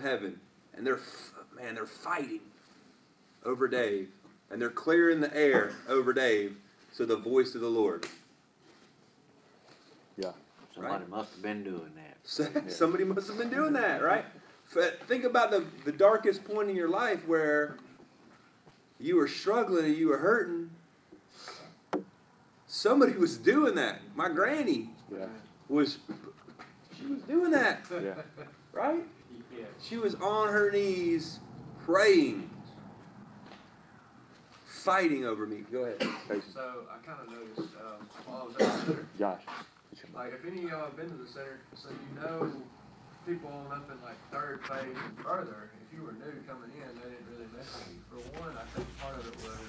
from heaven, and they're man, they're fighting over Dave, and they're clearing the air over Dave. So the voice of the Lord. Yeah. Somebody right? must have been doing that. So, somebody must have been doing that, right? Think about the, the darkest point in your life where you were struggling and you were hurting. Somebody was doing that. My granny yeah. was she was doing that. Yeah. Right? Yeah. She was on her knees praying. Fighting over me. Go ahead. So I kind of noticed um, while I was at the center. Josh. Like if any of y'all have been to the center, so you know people on up in like third phase and further, if you were new coming in, they didn't really mess with you. For one, I think part of it was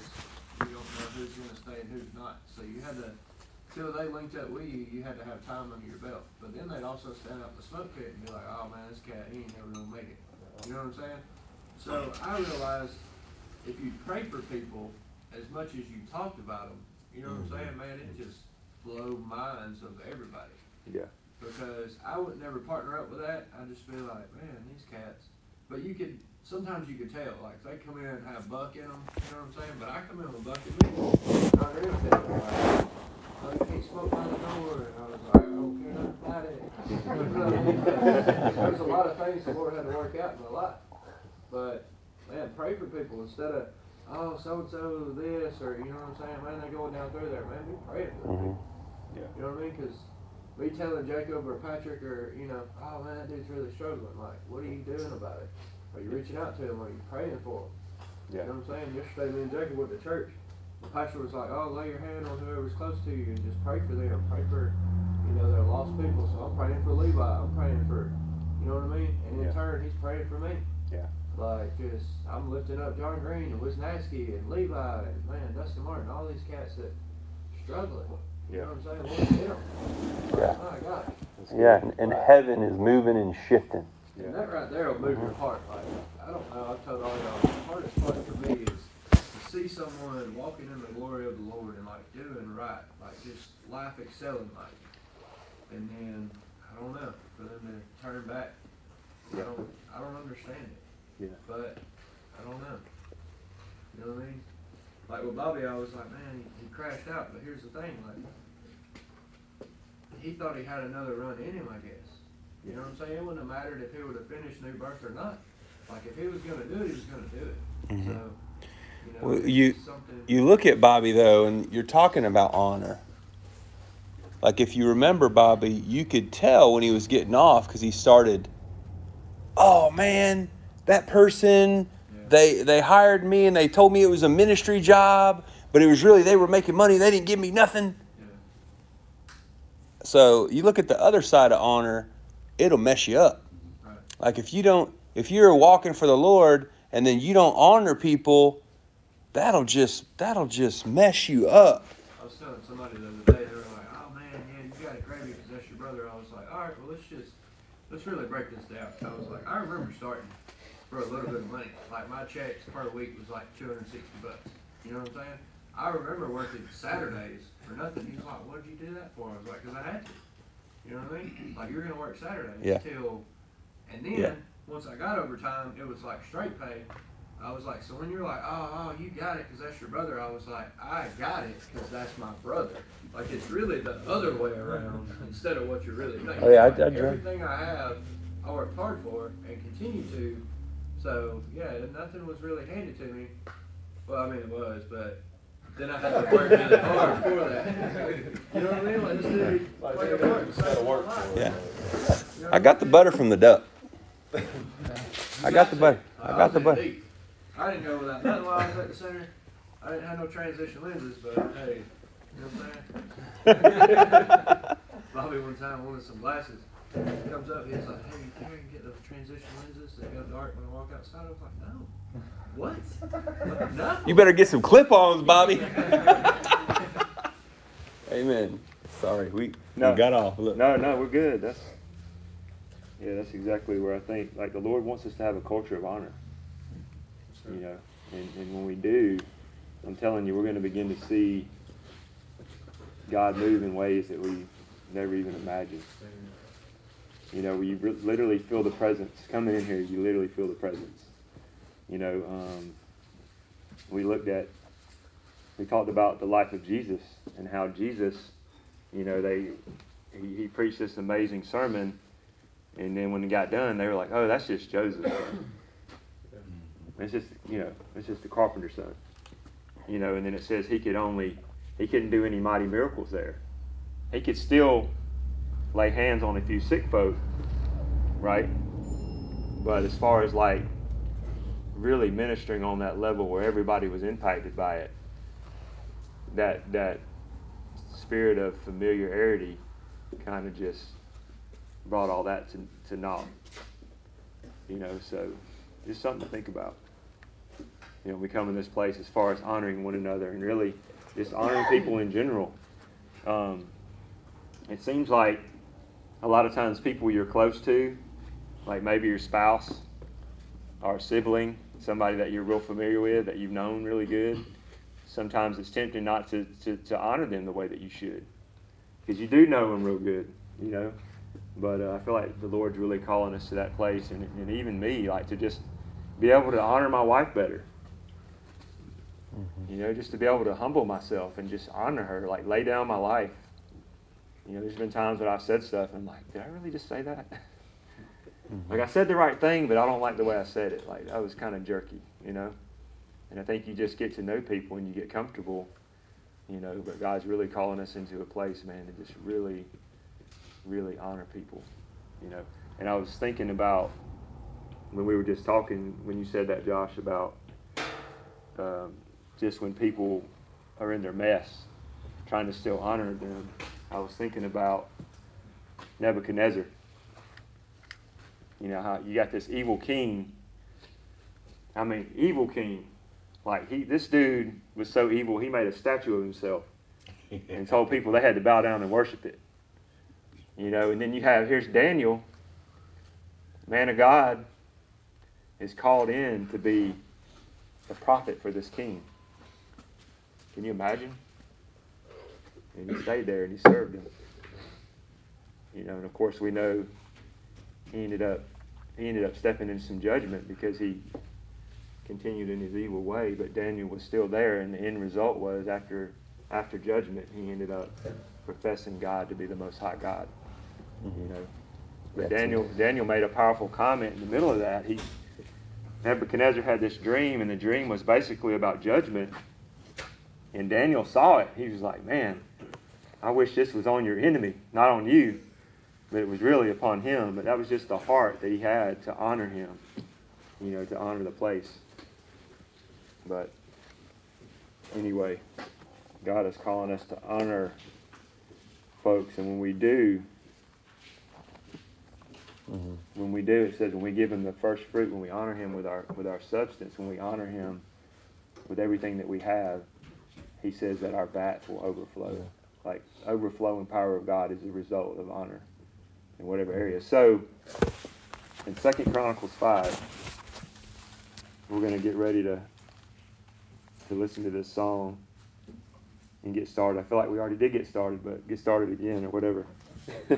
you don't know who's going to stay and who's not. So you had to, till they linked up with you, you had to have time under your belt. But then they'd also stand up the smoke pit and be like, oh man, this cat, he ain't never going to make it. You know what I'm saying? So I realized if you pray for people as much as you talked about them, you know what I'm mm-hmm. saying, man, it just blow minds of everybody. Yeah because I would never partner up with that. I'd just be like, man, these cats. But you could sometimes you could tell, like they come in and have buck in them. You know what I'm saying? But I come in with buck in me. I agree with that. Like, oh, you can't smoke by the door, and I was like, I don't care nothing about it. There's a lot of things the Lord had to work out in my life. But man, pray for people instead of oh so and so this or you know what I'm saying. Man, they're going down through there. Man, be praying for them. Mm-hmm. Yeah. You know what I mean? Because me telling Jacob or Patrick or, you know, oh man, that dude's really struggling. Like, what are you doing about it? Are you reaching out to him? Are you praying for him? Yeah. You know what I'm saying? Yesterday, me and Jacob went to church. The pastor was like, oh, lay your hand on whoever's close to you and just pray for them. Pray for, you know, they're lost people. So I'm praying for Levi. I'm praying for, you know what I mean? And in yeah. turn, he's praying for me. Yeah. Like, just, I'm lifting up John Green and Wisnaski and Levi and, man, Dustin Martin, all these cats that struggling. You yeah. Know what I'm saying? Lord, like, yeah. Yeah, and, heaven is moving and shifting. Yeah. And that right there will move your heart. Like, I don't know, I've told all y'all, the hardest part for me is to see someone walking in the glory of the Lord and like doing right, like just life excelling like. And then, I don't know, for them to turn back, I don't, I don't understand it. Yeah. But, I don't know. You know what I mean? Like with Bobby, I was like, man, he, he crashed out. But here's the thing, like, he thought he had another run in him, I guess. You know what I'm saying? It wouldn't have mattered if he would have finished New Birth or not. Like if he was going to do it, he was going to do it. Mm-hmm. So, well, you you look at Bobby though, and you're talking about honor. Like if you remember Bobby, you could tell when he was getting off because he started. Oh man, that person. Yeah. They they hired me and they told me it was a ministry job, but it was really they were making money. They didn't give me nothing. So you look at the other side of honor, it'll mess you up. Right. Like if you don't, if you're walking for the Lord and then you don't honor people, that'll just that'll just mess you up. I was telling somebody the other day, they were like, "Oh man, yeah, you got it crazy because that's your brother." I was like, "All right, well let's just let's really break this down." I was like, I remember starting for a little bit of money. Like my checks per week was like 260 bucks. You know what I'm saying? I remember working Saturdays for nothing. He's like, what did you do that for? I was like, because I had to. You know what I mean? Like, you're going to work Saturdays yeah. till, and then yeah. once I got overtime, it was like straight pay. I was like, so when you're like, oh, oh, you got it because that's your brother, I was like, I got it because that's my brother. Like, it's really the other way around instead of what you're really thinking. Oh, yeah, like, I, I everything I have, I worked hard for and continue to. So, yeah, nothing was really handed to me. Well, I mean, it was, but then I had to work really hard for that. You know what I mean? Like, just do like a work. work yeah. I got the butter from the duck. I got the butter. I got the oh, butter. I didn't go without nothing while I was at the center. I didn't have no transition lenses, but hey, you know what I'm saying? Bobby one time wanted some glasses. He comes up, he's like, hey, you think can get those transition lenses that go dark when I walk outside? I was like, no. What? No. You better get some clip-ons, Bobby. Amen. Sorry, we, no, we got off. Look. No, no, we're good. That's yeah, that's exactly where I think like the Lord wants us to have a culture of honor. Sure. You know, and, and when we do, I'm telling you, we're going to begin to see God move in ways that we never even imagined. You know, you re- literally feel the presence. Coming in here, you literally feel the presence. You know, um, we looked at, we talked about the life of Jesus and how Jesus, you know, they, he, he preached this amazing sermon, and then when it got done, they were like, "Oh, that's just Joseph. It's just, you know, it's just the carpenter's son." You know, and then it says he could only, he couldn't do any mighty miracles there. He could still lay hands on a few sick folk, right? But as far as like really ministering on that level where everybody was impacted by it, that that spirit of familiarity kind of just brought all that to, to naught. You know, so just something to think about. You know, we come in this place as far as honoring one another and really just honoring people in general. Um, it seems like a lot of times people you're close to, like maybe your spouse or sibling, somebody that you're real familiar with, that you've known really good, sometimes it's tempting not to, to, to honor them the way that you should. Because you do know them real good, you know. But uh, I feel like the Lord's really calling us to that place, and, and even me, like to just be able to honor my wife better. You know, just to be able to humble myself and just honor her, like lay down my life. You know, there's been times when I've said stuff and I'm like, did I really just say that? Like I said the right thing, but I don't like the way I said it. Like that was kind of jerky, you know. And I think you just get to know people and you get comfortable, you know. But God's really calling us into a place, man, to just really, really honor people, you know. And I was thinking about when we were just talking when you said that, Josh, about um, just when people are in their mess, trying to still honor them. I was thinking about Nebuchadnezzar. You know how you got this evil king. I mean, evil king. Like he, this dude was so evil. He made a statue of himself and told people they had to bow down and worship it. You know, and then you have here's Daniel, man of God, is called in to be a prophet for this king. Can you imagine? And he stayed there and he served him. You know, and of course we know he ended up he ended up stepping into some judgment because he continued in his evil way, but Daniel was still there and the end result was after after judgment he ended up professing God to be the most high God. You know. But Daniel Daniel made a powerful comment in the middle of that. He Nebuchadnezzar had this dream and the dream was basically about judgment. And Daniel saw it. He was like, Man, I wish this was on your enemy, not on you but it was really upon him. But that was just the heart that he had to honor him, you know, to honor the place. But anyway, God is calling us to honor folks, and when we do, Mhm. when we do, it says when we give him the first fruit, when we honor him with our with our substance, when we honor him with everything that we have, he says that our vats will overflow. Yeah. Like overflowing power of God is a result of honor in whatever area. So in Second Chronicles five, we're gonna get ready to to listen to this song and get started. I feel like we already did get started, but get started again or whatever.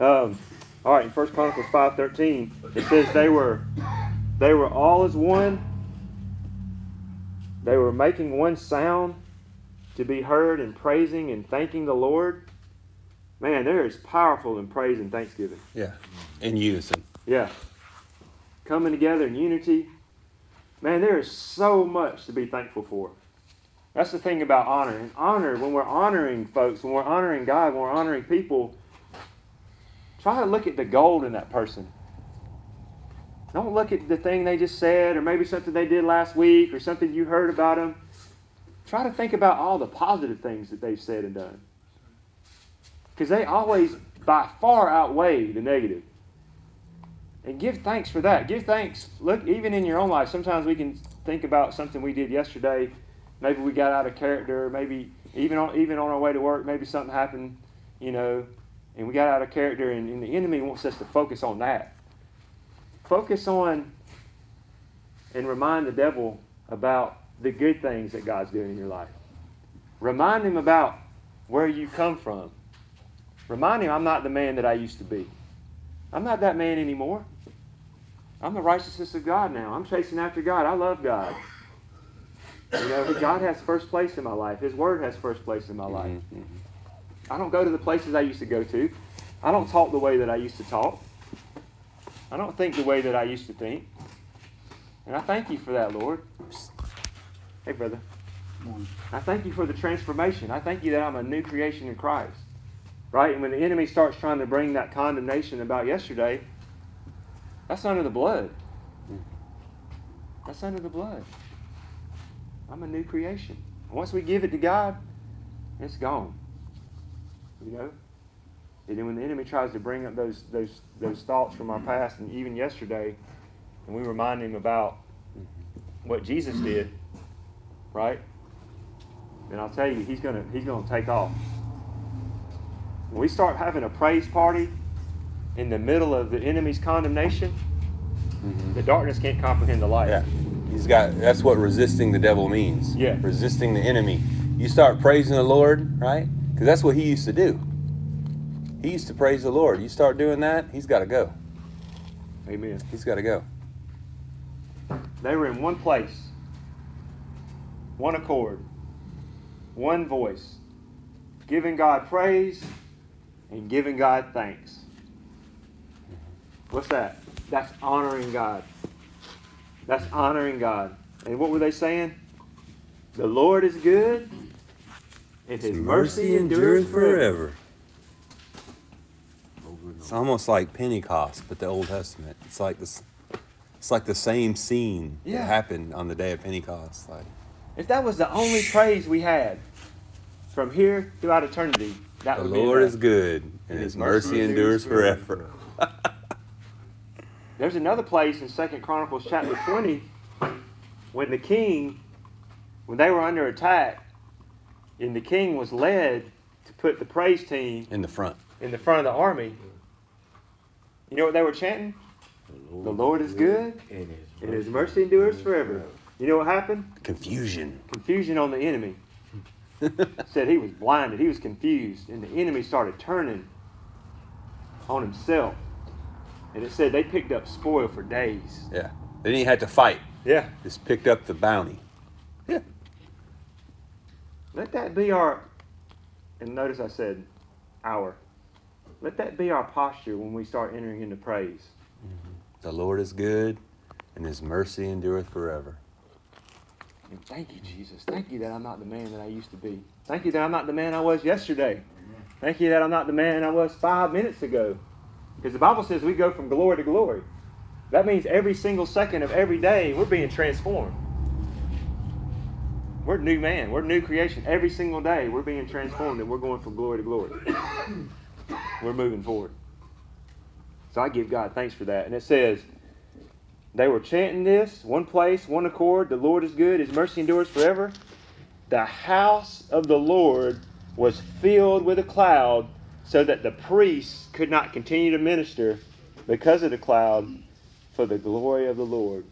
um, all right, in First Chronicles five thirteen, it says they were they were all as one. They were making one sound to be heard and praising and thanking the Lord. Man, there is powerful in praise and thanksgiving. Yeah. In unison. Yeah. Coming together in unity. Man, there is so much to be thankful for. That's the thing about honor. And honor, when we're honoring folks, when we're honoring God, when we're honoring people, try to look at the gold in that person. Don't look at the thing they just said or maybe something they did last week or something you heard about them. Try to think about all the positive things that they've said and done. Because they always, by far, outweigh the negative. And give thanks for that. Give thanks. Look, even in your own life, sometimes we can think about something we did yesterday. Maybe we got out of character. Maybe even on, even on our way to work, maybe something happened, you know, and we got out of character, and, and the enemy wants us to focus on that. Focus on and remind the devil about the good things that God's doing in your life. Remind him about where you come from. Remind him I'm not the man that I used to be. I'm not that man anymore. I'm the righteousness of God now. I'm chasing after God. I love God. You know, God has first place in my life. His word has first place in my life. Mhm, mhm. I don't go to the places I used to go to. I don't talk the way that I used to talk. I don't think the way that I used to think. And I thank you for that, Lord. Hey, brother. I thank you for the transformation. I thank you that I'm a new creation in Christ. Right? And when the enemy starts trying to bring that condemnation about yesterday, that's under the blood. That's under the blood. I'm a new creation. Once we give it to God, it's gone. You know? And then when the enemy tries to bring up those those those thoughts from our past and even yesterday, and we remind him about what Jesus did, right? Then I'll tell you, he's gonna he's gonna take off. When we start having a praise party in the middle of the enemy's condemnation, mm-hmm. the darkness can't comprehend the light. Yeah. He's got that's what resisting the devil means. Yeah. Resisting the enemy. You start praising the Lord, right? Because that's what he used to do. He used to praise the Lord. You start doing that, he's got to go. Amen. He's got to go. They were in one place, one accord, one voice, giving God praise and giving God thanks. What's that? That's honoring God. That's honoring God. And what were they saying? The Lord is good, and His mercy endures forever. It's almost like Pentecost, but the Old Testament. It's like this. It's like the same scene Yeah. that happened on the day of Pentecost. Like If that was the only praise we had from here throughout eternity, that the would be The Lord enough. is good, and His mercy endures forever. There's another place in Second Chronicles chapter 20 when the king, when they were under attack, and the king was led to put the praise team In the front. in the front of the army. You know what they were chanting? The Lord is good, And and his mercy endures forever. You know what happened? Confusion. Confusion on the enemy. Said he was blinded, he was confused, and the enemy started turning on himself. And it said they picked up spoil for days. Yeah. They didn't have to fight. Yeah. Just picked up the bounty. Yeah. Let that be our, and notice I said our. Let that be our posture when we start entering into praise. Mm-hmm. The Lord is good, and His mercy endureth forever. And thank you, Jesus. Thank you that I'm not the man that I used to be. Thank you that I'm not the man I was yesterday. Thank you that I'm not the man I was five minutes ago. Because the Bible says we go from glory to glory. That means every single second of every day we're being transformed. We're new man. We're new creation. Every single day we're being transformed and we're going from glory to glory. we're moving forward. So I give God thanks for that. And it says, they were chanting this, one place, one accord. The Lord is good, his mercy endures forever. The house of the Lord was filled with a cloud, so that the priests could not continue to minister because of the cloud, for the glory of the Lord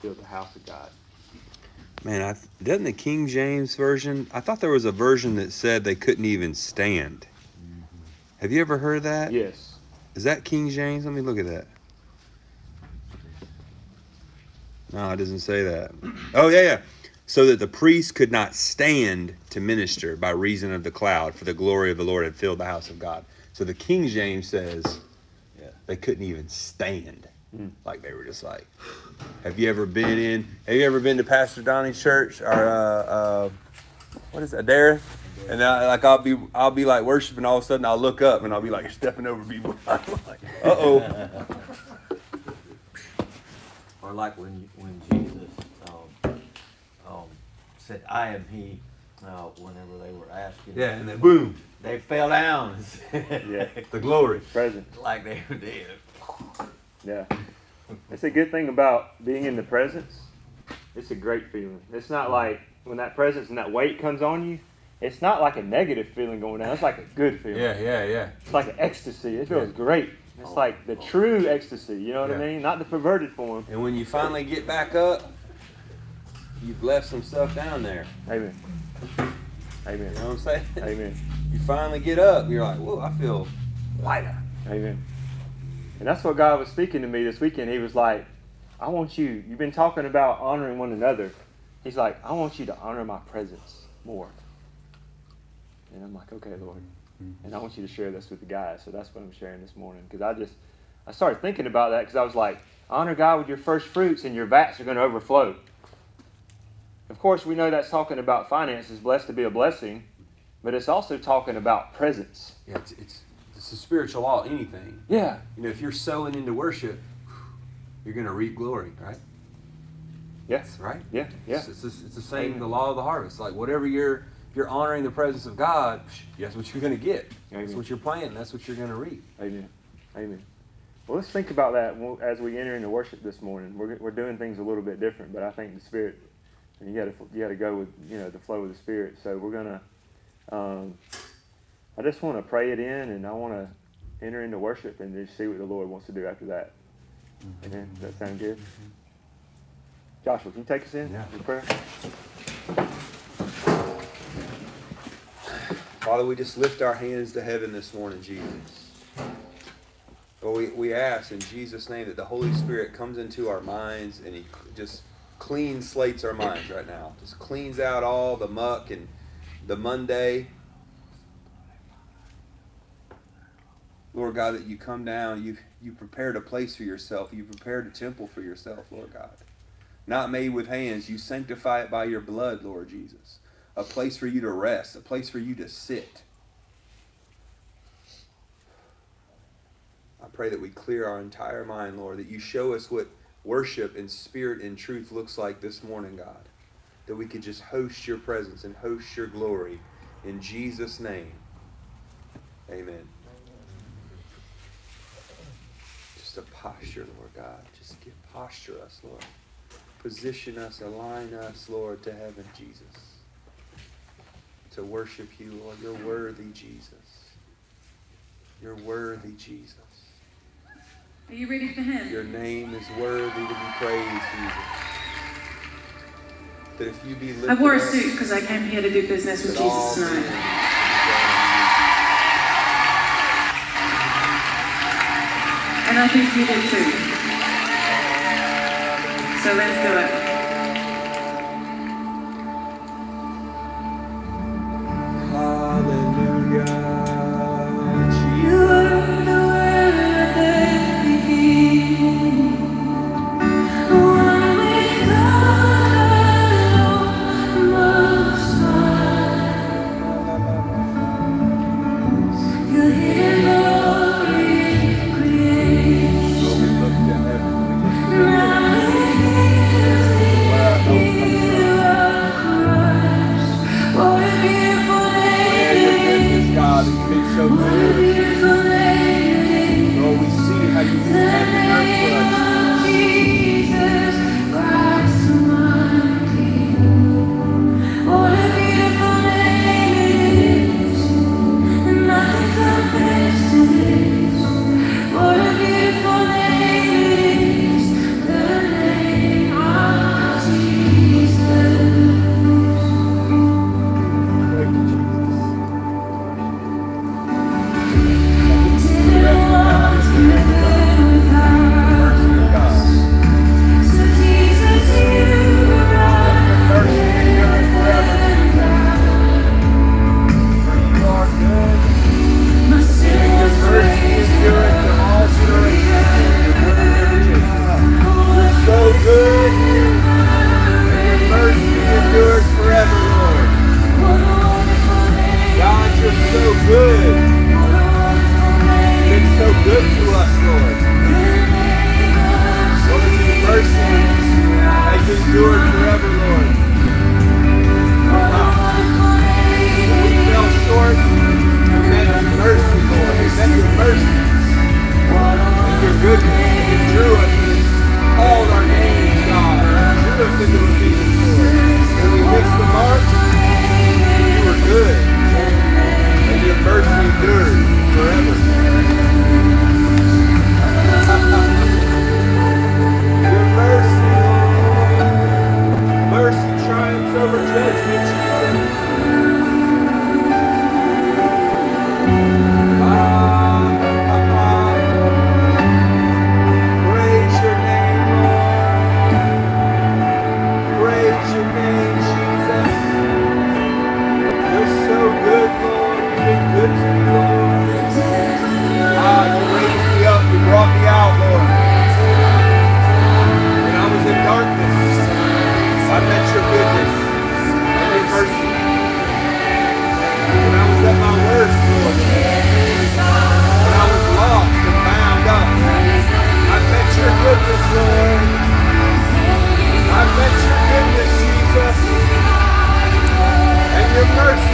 filled the house of God. Man, I, doesn't the King James version? I thought there was a version that said they couldn't even stand. Have you ever heard that? Yes. Is that King James? Let me look at that. No, it doesn't say that. Oh yeah, yeah. So that the priest could not stand to minister by reason of the cloud, for the glory of the Lord had filled the house of God. So the King James says Yeah. they couldn't even stand. Mm. Like they were just like. Have you ever been in? Have you ever been to Pastor Donnie's church or uh, uh, what is that, Dareth? And I, like I'll be I'll be like worshiping, all of a sudden I'll look up and I'll be like stepping over people. I'm like, uh oh. Or like when, when Jesus, um, um, said, I am he, uh, whenever they were asking. Yeah, and then boom, They fell down. Yeah. the glory. Present. Like they were dead. Yeah. It's a good thing about being in the presence. It's a great feeling. It's not like when that presence and that weight comes on you, it's not like a negative feeling going down. It's like a good feeling. Yeah, yeah, yeah. It's like an ecstasy. It feels Yeah. great. It's like the oh. true ecstasy. You know what I mean? Not the perverted form. And when you finally get back up, you've left some stuff down there. Amen. Amen. You know what I'm saying? Amen. You finally get up, you're like, whoa, I feel lighter. Amen. And that's what God was speaking to me this weekend. He was like, I want you, you've been talking about honoring one another. He's like, I want you to honor my presence more. And I'm like, okay, Lord. Mm-hmm. And I want you to share this with the guys. So that's what I'm sharing this morning. Because I just, I started thinking about that because I was like, honor God with your first fruits and your vats are going to overflow. Of course, we know that's talking about finances, blessed to be a blessing, but it's also talking about presence. Yeah, it's, it's, it's a spiritual law, anything. Yeah. You know, if you're sowing into worship, you're going to reap glory, right? Yes. Right? Yeah. Yeah. It's, it's, it's the same, the law of the harvest. Like whatever you're, if you're honoring the presence of God, that's what you're going to get. That's what you're planting. That's what you're going to reap. Amen. Amen. Well, let's think about that as we enter into worship this morning. We're, we're doing things a little bit different, but I think the Spirit, and you got to you got to go with you know the flow of the Spirit. So we're gonna. Um, I just want to pray it in, and I want to enter into worship and just see what the Lord wants to do after that. Amen. Does that sound good? Joshua, can you take us in Yeah. in prayer? Father, we just lift our hands to heaven this morning, Jesus. But we, we ask in Jesus' name that the Holy Spirit comes into our minds and He just clean slates our minds right now. Just cleans out all the muck and the Monday. Lord God, that you come down, you you prepared a place for yourself, you prepared a temple for yourself, Lord God. Not made with hands, you sanctify it by your blood, Lord Jesus a place for you to rest, a place for you to sit. I pray that we clear our entire mind, Lord, that you show us what worship in spirit and truth looks like this morning, God. That we could just host your presence and host your glory. In Jesus' name, amen. Just a posture, Lord God. Just give posture us, Lord. Position us, align us, Lord, to heaven, Jesus to worship you, Lord. You're worthy, Jesus. You're worthy, Jesus. Are you ready for him? Your name is worthy to be praised, Jesus. That if you be lifted I wore a suit because I came here to do business with Jesus tonight. And I think you did too. So let's do it. I've your goodness and your mercy. When I was at my worst, Lord, when I was lost and bound up, I've your goodness, Lord. I've your goodness, Jesus, and your mercy.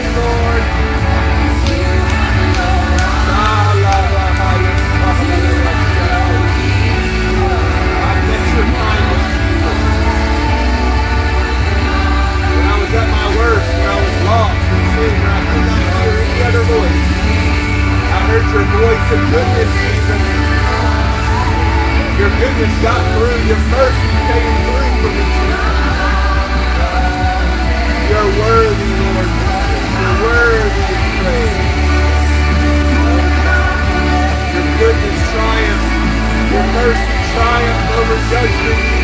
heard your voice of goodness Jesus. Your goodness got through, your mercy came through for me. You're worthy, Lord Jesus. You're worthy of praise. Your goodness triumphs. Your mercy triumphs over judgment.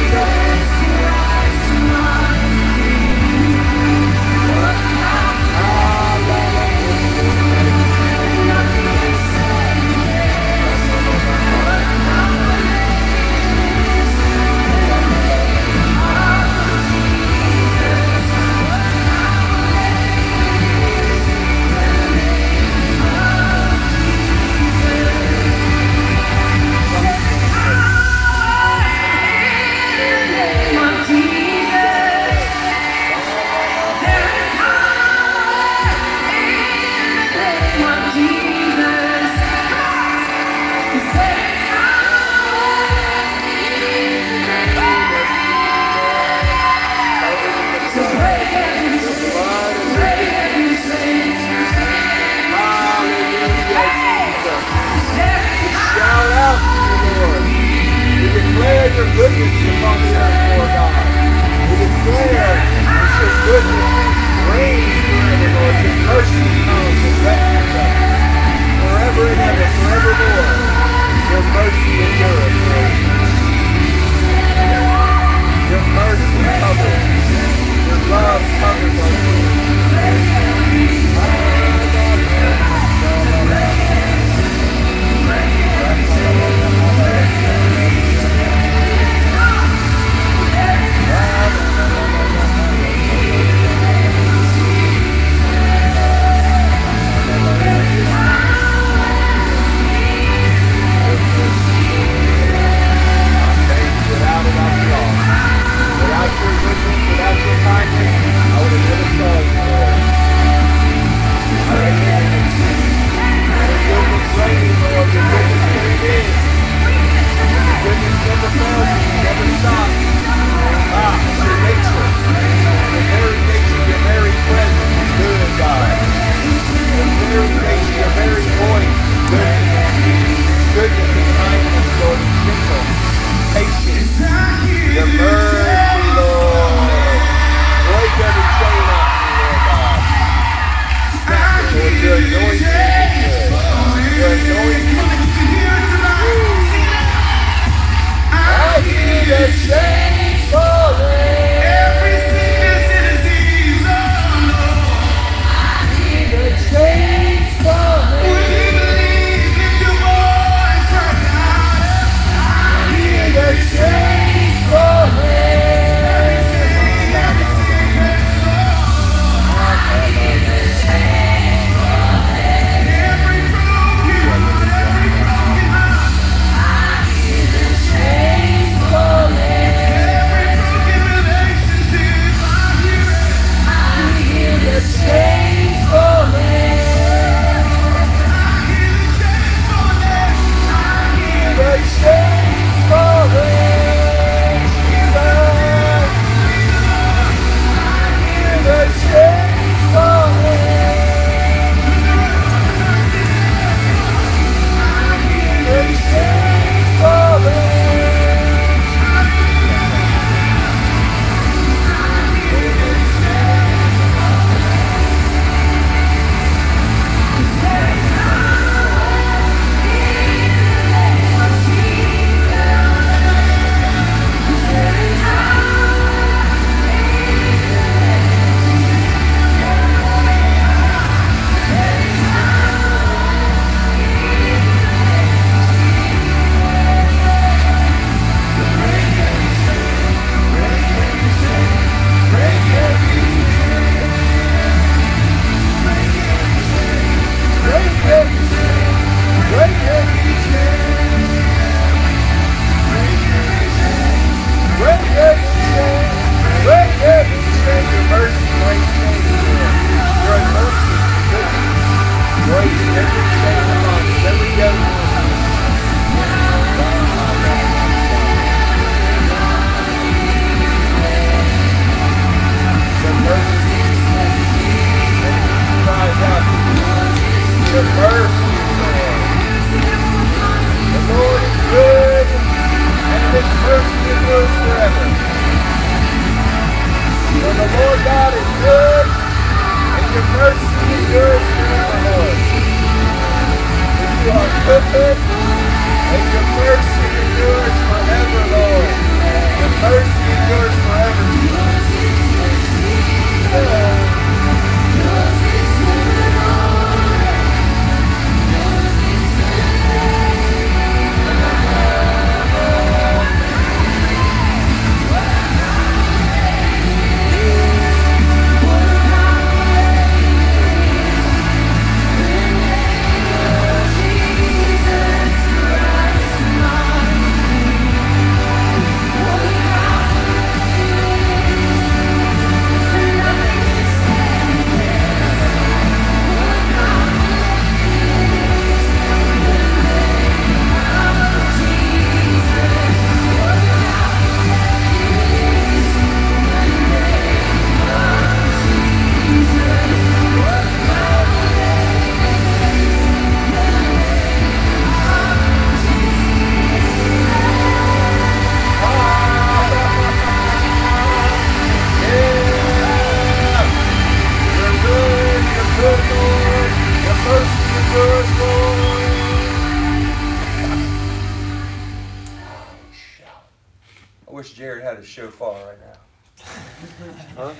Wish Jared had a shofar right now.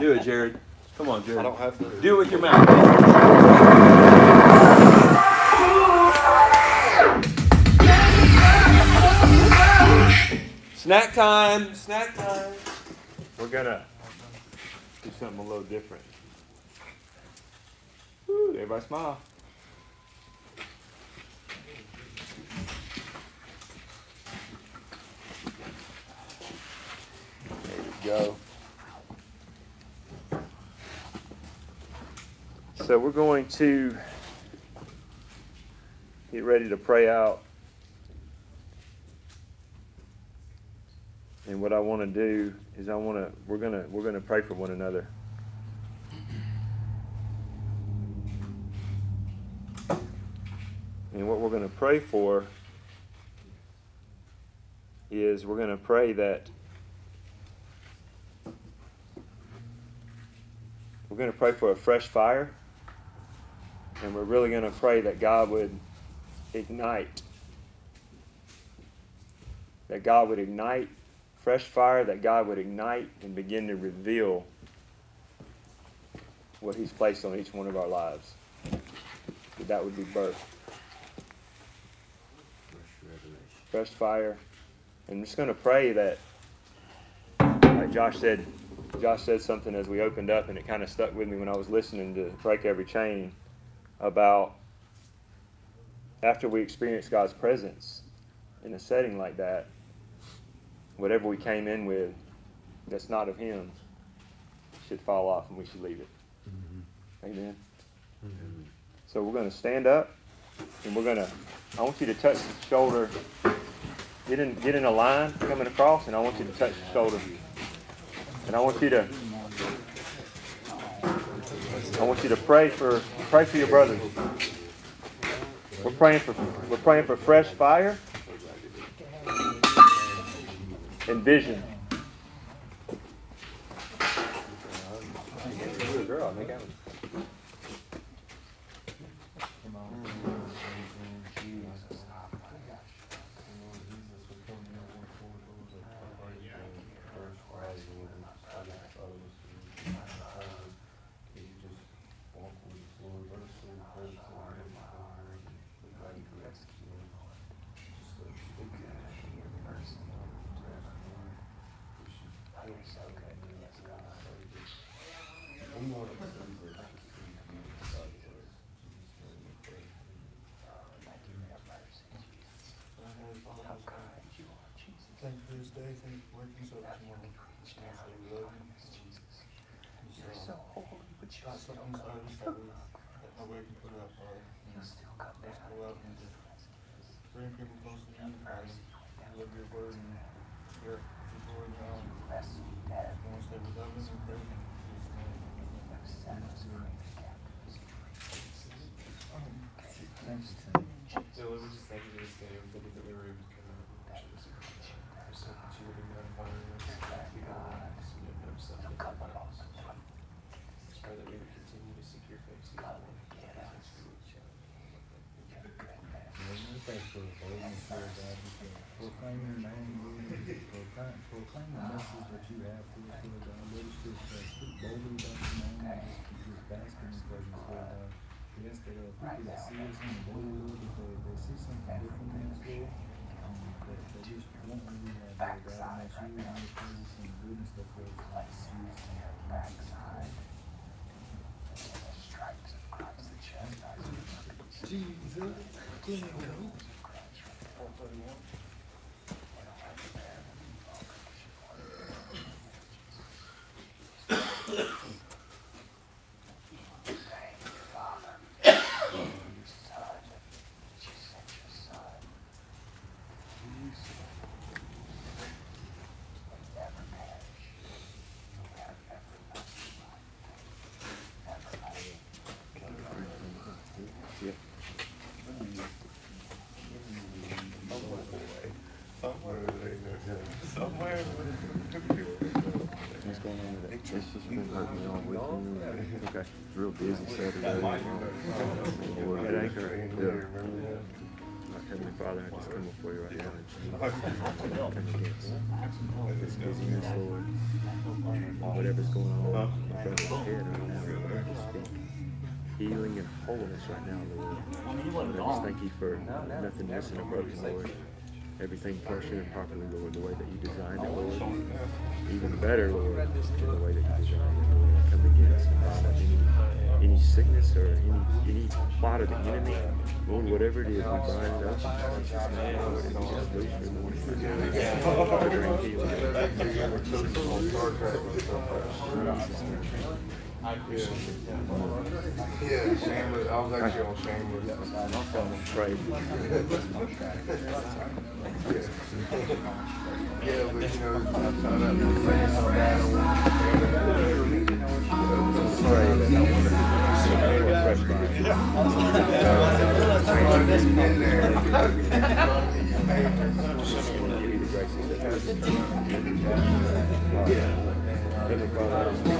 Do it, Jared. Come on, Jared. I don't have to. Do it with your mouth. Snack time. Snack time. We're gonna do something a little different. Woo, everybody smile. Go. So we're going to get ready to pray out. And what I want to do is I want to we're going to we're going to pray for one another. And what we're going to pray for is we're going to pray that we're going to pray for a fresh fire and we're really going to pray that God would ignite that God would ignite fresh fire that God would ignite and begin to reveal what He's placed on each one of our lives. That that would be birth. Fresh fire. And I'm just going to pray that, like Josh said, Josh said something as we opened up, and it kind of stuck with me when I was listening to Break Every Chain about after we experience God's presence in a setting like that, whatever we came in with that's not of Him should fall off and we should leave it. Mm-hmm. Amen. Mm-hmm. So we're going to stand up and we're going to, I want you to touch the shoulder. Get in, get in a line coming across, and I want you to touch the shoulder. And I want you to, I want you to pray for, pray for your brothers. We're praying for, we're praying for fresh fire and vision. Thank you for this day, thank you for waking us up this morning. Thank you, we love you. You're so holy, that we, that can put up, go out and just bring people closer to you, your word and your, love us and. Thanks. So Lord, we just thank you for this day. We thank you that we were able to come out and worship this morning. We just hope that you would be glorified in us, that we don't want to see of ourselves. Just pray that we would continue to seek your face. even more. Thanks for each other. Lord, we thank you for the boldness, Lord God, we can proclaim your name, proclaim, proclaim the message that you have for us, Lord God. Let us just uh, speak boldly about your name, and just, just bask in your presence, Lord God. We ask that uh, people that see us in the Lord, that they, they see something different in us, Lord, um, that they just want have, Lord God, and that's you and your presence and the goodness that flows from us. In Jesus' name. Jesus, you. Somewhere. somewhere. What's going on today? it? It's just been hurting me all week. Okay. It's real busy Saturday. Lord, anchor. Yeah. Heavenly Father, I just come before you right now. Come against this busyness, Lord. Whatever's going on in front of his head, I don't want to speak healing and wholeness right now, Lord. Lord, I just thank you for nothing missing or broken, Lord. Everything functioning and properly, Lord, the way that you designed it, Lord. Even better, Lord, in the way that you designed it, Lord. I come against and bind up any, any sickness or any, any plot of the enemy. Lord, whatever it is, we bind up in Jesus' name, Lord, and we just lose your Lord. for Bring healing. In Jesus' name. Yeah, shameless. I was actually on shameless. Pray. Yeah, but you know, I found out the face how bad I want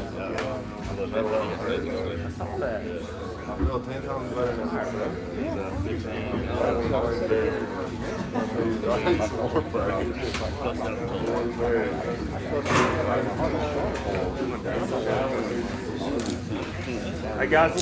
date for us. I feel ten times better than Hey guys, we're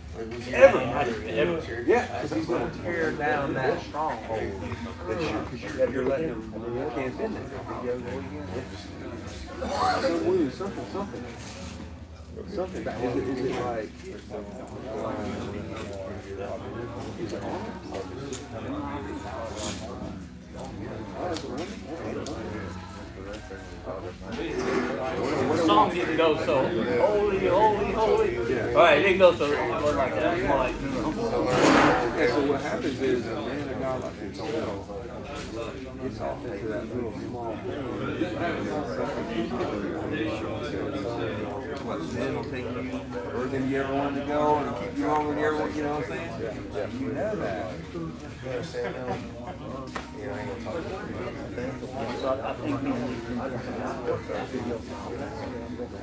Yeah, because he's going to tear down that stronghold that you're, cause you're, letting him, can't bend it. Some wound, something, something. Something, is it, is it like? Uh, is it on? The song didn't go so holy, holy, holy. Right, it didn't go so like that. More like, Yeah, so what happens is a man of God like himself gets off into that little small thing. What sin will take you further than you ever wanted to go and keep you longer than you ever want, you know what I'm saying? Yeah. You know that. so I, I think we need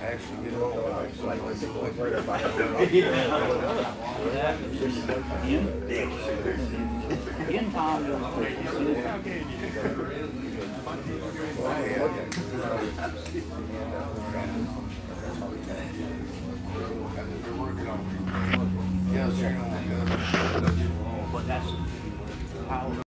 Actually get over in, in time. Yeah, sure. But that's how